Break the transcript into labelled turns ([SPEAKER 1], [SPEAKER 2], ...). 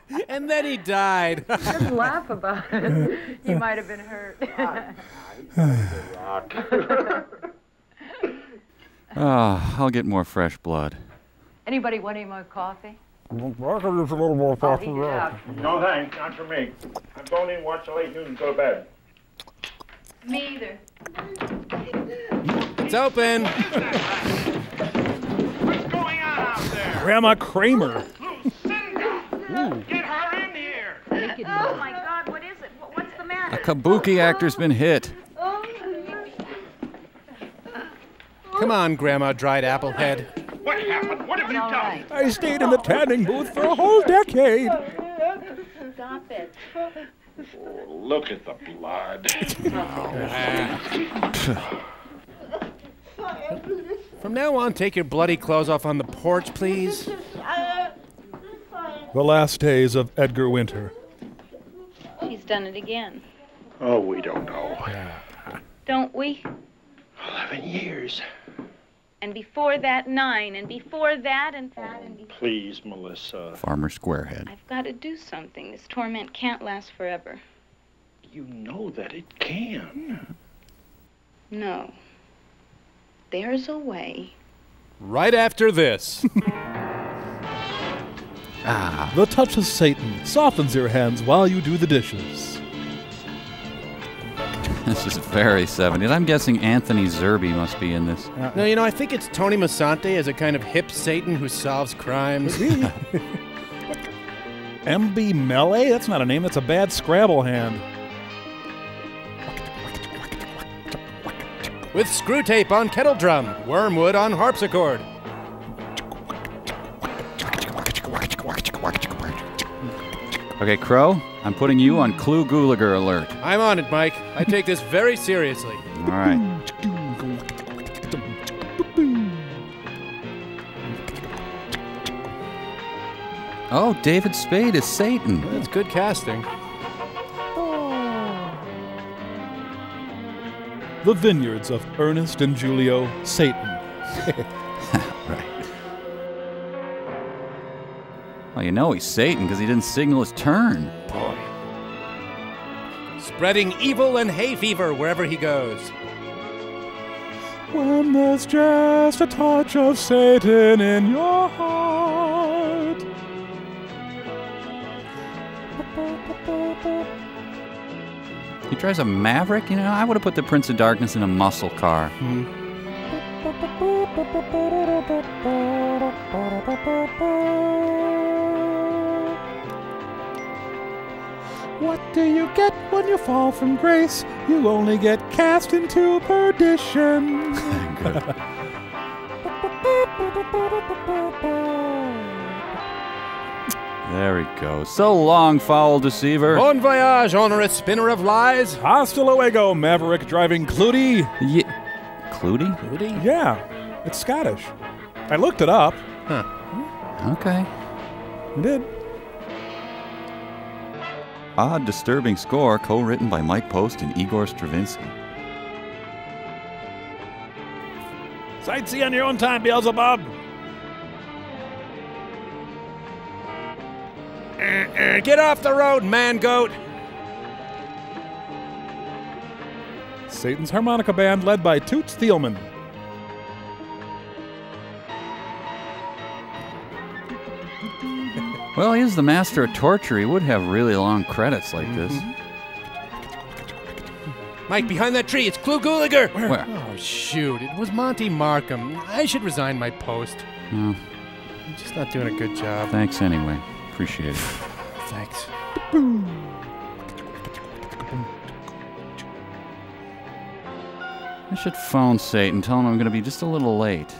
[SPEAKER 1] and then he died.
[SPEAKER 2] Just laugh about it. He might have been hurt.
[SPEAKER 3] Ah, I'll get more fresh blood.
[SPEAKER 2] Anybody want any more coffee?
[SPEAKER 4] I could use a little more
[SPEAKER 2] Oh, yeah.
[SPEAKER 5] No thanks, not for me. I'm going in, watch the late news, and go to bed.
[SPEAKER 2] Me either.
[SPEAKER 1] it's open.
[SPEAKER 5] What's going on out there?
[SPEAKER 4] Grandma Kramer.
[SPEAKER 5] Get her in here!
[SPEAKER 6] Oh my God, what is it? What's the matter?
[SPEAKER 3] A kabuki actor's been hit.
[SPEAKER 1] Come on, Grandma Dried Applehead.
[SPEAKER 5] What happened? What have you done?
[SPEAKER 2] right.
[SPEAKER 4] I stayed in the tanning booth for a whole decade.
[SPEAKER 6] Stop it.
[SPEAKER 5] Oh, look at the blood.
[SPEAKER 1] From now on, take your bloody clothes off on the porch, please.
[SPEAKER 4] The last days of Edgar Winter.
[SPEAKER 6] She's done it again.
[SPEAKER 5] Oh, we don't know.
[SPEAKER 6] Don't we?
[SPEAKER 5] Eleven years.
[SPEAKER 6] And before that, nine. And before that, and that, and before.
[SPEAKER 5] Please, Melissa.
[SPEAKER 3] Farmer Squarehead.
[SPEAKER 6] I've got to do something. This torment can't last forever.
[SPEAKER 5] You know that it can.
[SPEAKER 6] No. There's a way.
[SPEAKER 1] Right after this.
[SPEAKER 3] Ah,
[SPEAKER 4] The touch of Satan softens your hands while you do the dishes.
[SPEAKER 3] this is very 70s. I'm guessing Anthony Zerbe must be in this.
[SPEAKER 1] no, you know, I think it's Tony Musante as a kind of hip Satan who solves crimes.
[SPEAKER 4] Emby Mellay? That's not a name, that's a bad Scrabble hand.
[SPEAKER 1] With Screwtape on kettle drum, wormwood on harpsichord.
[SPEAKER 3] Okay, Crow, I'm putting you on Clu Gulager alert.
[SPEAKER 1] I'm on it, Mike. I take this very seriously.
[SPEAKER 3] All right. Oh, David Spade is Satan.
[SPEAKER 1] That's good casting.
[SPEAKER 4] The vineyards of Ernest and Julio Satan.
[SPEAKER 3] Well, you know he's Satan because he didn't signal his turn. Boy.
[SPEAKER 1] Spreading evil and hay fever wherever he goes.
[SPEAKER 4] When there's just a touch of Satan in your heart.
[SPEAKER 3] He drives a Maverick. You know, I would have put the Prince of Darkness in a muscle car. Hmm.
[SPEAKER 4] What do you get when you fall from grace? You only get cast into perdition.
[SPEAKER 3] Good. There we go. So long, foul deceiver.
[SPEAKER 1] Bon voyage, onerous spinner of lies.
[SPEAKER 4] Hasta luego, Maverick driving Clutie.
[SPEAKER 3] Ye- Clutie?
[SPEAKER 1] Rudy?
[SPEAKER 4] Yeah, it's Scottish. I looked it up. Huh.
[SPEAKER 3] Okay.
[SPEAKER 4] I did.
[SPEAKER 3] Odd, disturbing score, co-written by Mike Post and Igor Stravinsky.
[SPEAKER 4] Sightsee on your own time, Beelzebub.
[SPEAKER 1] Uh, get off the road, man goat.
[SPEAKER 4] Satan's harmonica band led by Toots Thielemans.
[SPEAKER 3] Well, he he's the master of torture. He would have really long credits like mm-hmm. this.
[SPEAKER 1] Mike, behind that tree, it's Clu Gulager.
[SPEAKER 3] Where?
[SPEAKER 1] Oh, shoot. It was Monty Markham. I should resign my post.
[SPEAKER 3] Oh,
[SPEAKER 1] I'm just not doing a good job.
[SPEAKER 3] thanks anyway. Appreciate it.
[SPEAKER 1] Thanks.
[SPEAKER 3] I should phone Satan, tell him I'm going to be just a little late.